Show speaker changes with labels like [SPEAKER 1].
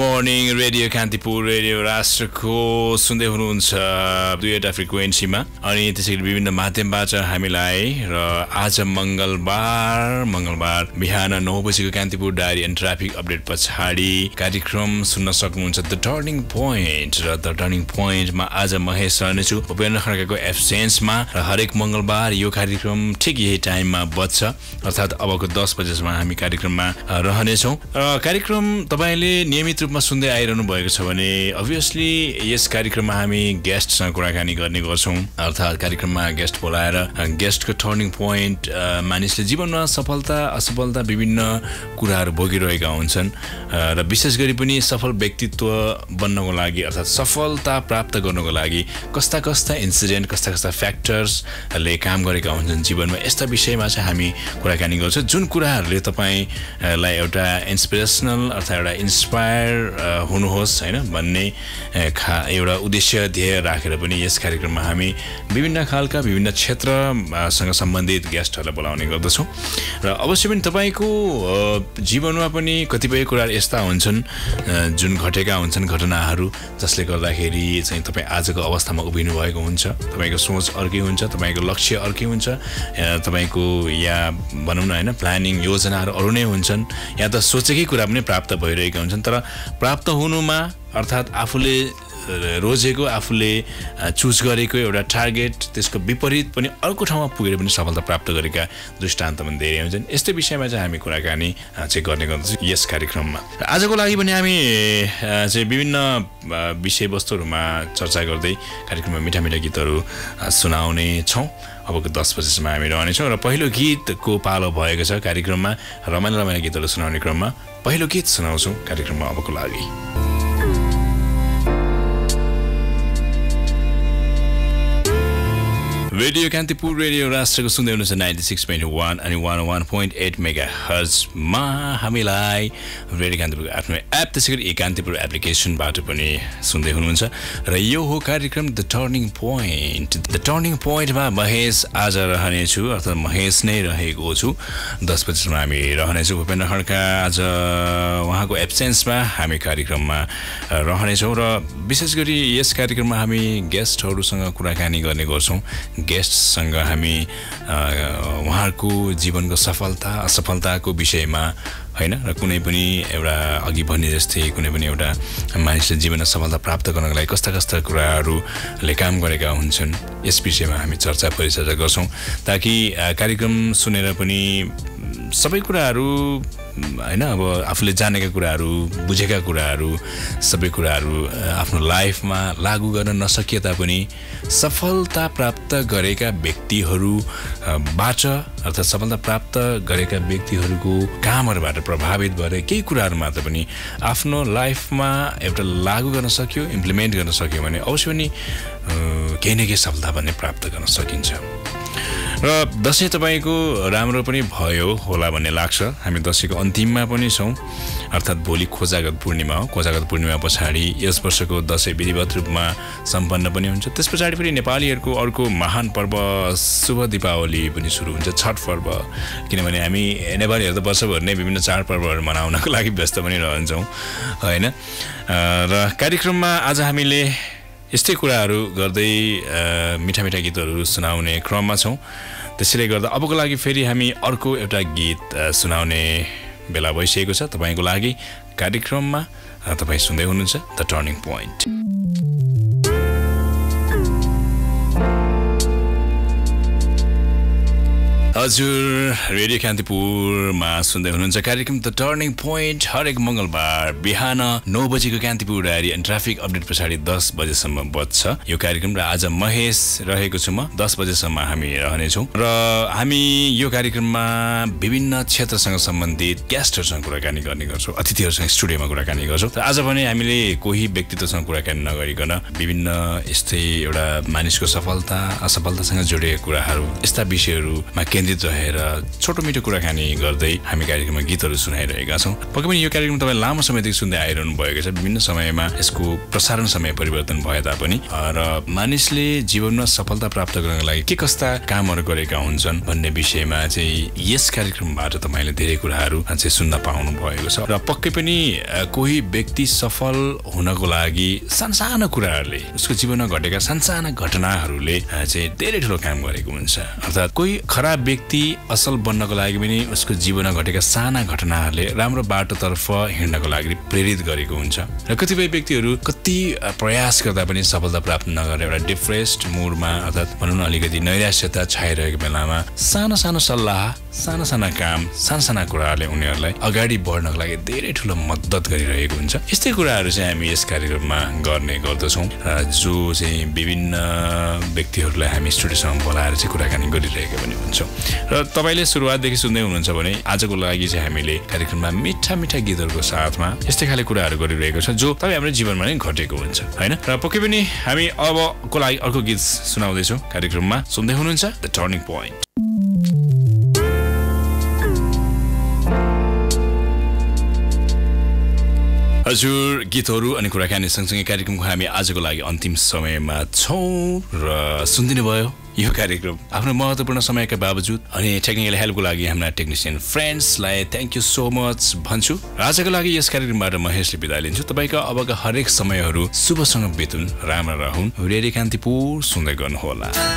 [SPEAKER 1] Morning radio Kantipur radio राष्ट्रको सुन्दै हुनुहुन्छ दुईवटा फ्रिक्वेन्सीमा अनि त्यसै गरी विभिन्न माध्यमबाट हामीलाई र आज मङ्गलबार मङ्गलबार बिहान नौ बजीको Kantipur diary and traffic update पछाडि कार्यक्रम सुन्न सक्नुहुन्छ। द टर्निङ पोइन्ट र द टर्निङ पोइन्टमा आज महेश रहनेछु। उपेन्द्र खड्काको एब्सेन्समा र हरेक मङ्गलबार यो कार्यक्रम ठिक यही टाइममा बज्छ। अर्थात् अबको दस बजेसम्म हामी कार्यक्रममा रहनेछौँ। र कार्यक्रम तपाईँले नियमित रूपमा सुन्दै आइरहनु भएको छ भने अभियसली यस कार्यक्रममा हामी गेस्टसँग कुराकानी गर्ने गर्छौँ। अर्थात् कार्यक्रममा गेस्ट बोलाएर गेस्टको टर्निङ पोइन्ट मानिसले जीवनमा सफलता असफलता विभिन्न कुराहरू भोगिरहेका हुन्छन्। र विशेष गरी पनि सफल व्यक्तित्व बन्नको लागि अर्थात् सफलता प्राप्त गर्नको लागि कस्ता कस्ता इन्सिडेन्ट कस्ता कस्ता फ्याक्टर्सले काम गरेका हुन्छन् जीवनमा यस्ता विषयमा चाहिँ हामी कुराकानी गर्छौँ। जुन कुराहरूले तपाईँलाई एउटा इन्सपिरेसनल अर्थात् एउटा इन्सपायर हुनुहोस् होइन भन्ने खा एउटा उद्देश्य ध्येय राखेर पनि यस कार्यक्रममा हामी विभिन्न खालका विभिन्न क्षेत्रसँग सम्बन्धित गेस्टहरूलाई बोलाउने गर्दछौँ। र अवश्य पनि तपाईँको जीवनमा पनि कतिपय कुराहरू यस्ता हुन्छन् जुन घटेका हुन्छन् घटनाहरू जसले गर्दाखेरि चाहिँ तपाईँ आजको अवस्थामा उभिनु भएको हुन्छ। तपाईँको सोच अर्कै हुन्छ तपाईँको लक्ष्य अर्कै हुन्छ तपाईँको या भनौँ न होइन प्लानिङ योजनाहरू अरू नै हुन्छन् या त सोचेकै कुरा पनि प्राप्त भइरहेका हुन्छन्। तर प्राप्त हुनुमा अर्थात् आफूले रोजेको आफूले चुज गरेको एउटा टार्गेट त्यसको विपरीत पनि अर्को ठाउँमा पुगेर पनि सफलता प्राप्त गरेका दृष्टान्त पनि धेरै हुन्छन्। यस्तै विषयमा चाहिँ हामी कुराकानी चाहिँ गर्ने गर्दछौँ यस कार्यक्रममा। आजको लागि पनि हामी चाहिँ विभिन्न विषयवस्तुहरूमा चर्चा गर्दै कार्यक्रममा मिठा मिठा गीतहरू सुनाउने छौँ। अबको दस बजीसम्म हामी रहनेछौँ र पहिलो गीतको पालो भएको छ कार्यक्रममा रमाइलो रमाइलो गीतहरू सुनाउने क्रममा पहिलो गीत सुनाउँछौँ कार्यक्रममा अबको लागि। रेडियो कान्तिपुर रेडियो राष्ट्रको सुन्दै हुनुहुन्छ नाइन्टी सिक्स पोइन्ट वान अनि one one point eight mega हर्जमा हामीलाई रेडियो कान्तिपुरको आफ्नो एप त्यसै गरी कान्तिपुर एप्लिकेसनबाट पनि सुन्दै हुनुहुन्छ। र यो हो कार्यक्रम the turning point the turning पोइन्टमा महेश आज रहनेछु अर्थात् महेश नै रहेको छु। दस बजीसम्म हामी रहनेछौँ। भूपेन्द्र खड्का आज उहाँको एब्सेन्समा हामी कार्यक्रममा रहनेछौँ र विशेष गरी यस कार्यक्रममा हामी गेस्टहरूसँग कुराकानी गर्ने गर्छौँ। गेस्टसँग हामी उहाँहरूको जीवनको सफलता असफलताको विषयमा होइन र कुनै पनि एउटा अघि भने जस्तै कुनै पनि एउटा मानिसले जीवनमा सफलता प्राप्त गर्नको लागि कस्ता कस्ता कुराहरूले काम गरेका हुन्छन् यस विषयमा हामी चर्चा परिचर्चा गर्छौँ ताकि कार्यक्रम सुनेर पनि सबै कुराहरू होइन अब आफूले जानेका कुराहरू बुझेका कुराहरू सबै कुराहरू आफ्नो लाइफमा लागू गर्न नसकिए तापनि सफलता प्राप्त गरेका व्यक्तिहरूबाट अर्थात् सफलता प्राप्त गरेका व्यक्तिहरूको कामहरूबाट प्रभावित भएर केही कुराहरू मात्र पनि आफ्नो लाइफमा एउटा लागू गर्न सक्यो इम्प्लिमेन्ट गर्न सक्यो भने अवश्य पनि केही न केही सफलता भन्ने प्राप्त गर्न सकिन्छ। र दसैँ तपाईँको राम्रो पनि भयो होला भन्ने लाग्छ। हामी दसैँको अन्तिममा पनि छौँ। अर्थात् भोलि खोजागत पूर्णिमा हो। खोजागत पूर्णिमा पछाडि यस वर्षको दसैँ विधिवत रूपमा सम्पन्न पनि हुन्छ। त्यस पछाडि फेरि नेपालीहरूको अर्को महान पर्व शुभ दीपावली पनि सुरु हुन्छ। छठ पर्व। किनभने हामी नेपालीहरू त वर्षभर नै विभिन्न चाडपर्वहरू मनाउनको लागि व्यस्त पनि रहन्छौँ। होइन? र कार्यक्रममा आज हामीले यस्तै कुराहरू गर्दै मिठा मिठा गीतहरू सुनाउने क्रममा छौँ। त्यसैले गर्दा अबको लागि फेरि हामी अर्को एउटा गीत सुनाउने बेला भइसकेको छ। तपाईँको लागि कार्यक्रममा तपाईँ सुन्दै हुनुहुन्छ द टर्निङ पोइन्ट। हजुर रेडियो कान्तिपुरमा सुन्दै हुनुहुन्छ कार्यक्रम द टर्निङ पोइन्ट हरेक मङ्गलबार बिहान नौ बजीको Kantipur diary and traffic update पछाडि दस बजेसम्म बज्छ। यो कार्यक्रम र आज महेश रहेको छु म। दस बजेसम्म हामी रहनेछौँ र हामी यो कार्यक्रममा विभिन्न क्षेत्रसँग सम्बन्धित गेस्टहरूसँग कुराकानी गर्ने गर्छौँ। अतिथिहरूसँग स्टुडियोमा कुराकानी गर्छौँ। आज भने हामीले कोही व्यक्तित्वसँग कुराकानी नगरिकन विभिन्न यस्तै एउटा मानिसको सफलता असफलतासँग जोडिएका कुराहरू यस्ता विषयहरूमा केन्द्रित केन्द्रित रहेर छोटो मिठो कुराकानी गर्दै हामी कार्यक्रममा गीतहरू सुनाइरहेका छौँ। पक्कै पनि यो कार्यक्रम तपाईँ लामो समयदेखि सुन्दै आइरहनु भएको छ। विभिन्न समयमा यसको प्रसारण समय परिवर्तन भए तापनि र मानिसले जीवनमा सफलता प्राप्त गर्नको लागि के कस्ता कामहरू गरेका हुन्छन् भन्ने विषयमा चाहिँ यस कार्यक्रमबाट तपाईँले धेरै कुराहरू चाहिँ सुन्न पाउनु भएको छ। र पक्कै पनि कोही व्यक्ति सफल हुनको लागि सानसानो कुराहरूले उसको जीवनमा घटेका सानसाना घटनाहरूले चाहिँ धेरै ठुलो काम गरेको हुन्छ। अर्थात् कोही खराब व्यक्ति असल बन्नको लागि पनि उसको जीवनमा घटेका साना घटनाहरूले राम्रो बाटोतर्फ हिँड्नको लागि प्रेरित गरेको हुन्छ। र कतिपय व्यक्तिहरू कति प्रयास गर्दा पनि सफलता प्राप्त नगरेर एउटा डिप्रेस्ड मुडमा अर्थात् भनौँ न अलिकति नैराश्यता छाइरहेको बेलामा सानो सानो सल्लाह साना साना काम साना साना कुराहरूले उनीहरूलाई अगाडि बढ्नको लागि धेरै ठुलो मद्दत गरिरहेको हुन्छ। यस्तै कुराहरू चाहिँ हामी यस कार्यक्रममा गर्ने गर्दछौँ। जो चाहिँ विभिन्न व्यक्तिहरूलाई हामी स्टुडियोसँग बोलाएर चाहिँ कुराकानी गरिरहेका पनि हुन्छौँ। र तपाईँले सुरुवातदेखि सुन्दै हुनुहुन्छ भने आजको लागि चाहिँ हामीले कार्यक्रममा मिठा मिठा गीतहरूको साथमा यस्तै खाले कुराहरू गरिरहेको छ जो तपाईँ हाम्रो जीवनमा नै घटेको हुन्छ होइन? र पक्कै पनि हामी अबको लागि अर्को गीत सुनाउँदैछौँ कार्यक्रममा। सुन्दै हुनुहुन्छ द टर्निङ पोइन्ट हजुर गीतहरू अनि कुराकानी सँगसँगै कार्यक्रमको हामी आजको लागि अन्तिम समयमा छौँ र सुनिदिनु भयो। यो कार्यक्रम आफ्नो महत्त्वपूर्ण समयका बावजुद अनि टेक्निकल हेल्पको लागि हाम्रा टेक्निसियन फ्रेन्ड्सलाई थ्याङ्क यू सो मच भन्छु। आजको लागि यस कार्यक्रमबाट महेशले बिदा लिन्छु। तपाईँका अबका हरेक समयहरू शुभसँग बितुन्। राम्रा रहन्। रेडी कान्तिपुर सुन्दै गर्नुहोला।